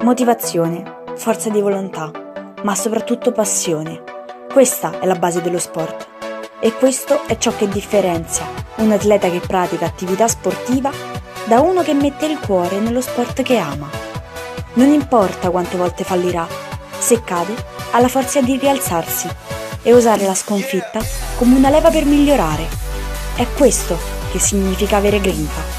Motivazione, forza di volontà, ma soprattutto passione. Questa è la base dello sport. E questo è ciò che differenzia un atleta che pratica attività sportiva da uno che mette il cuore nello sport che ama. Non importa quante volte fallirà, se cade ha la forza di rialzarsi e usare la sconfitta come una leva per migliorare. È questo che significa avere grinta.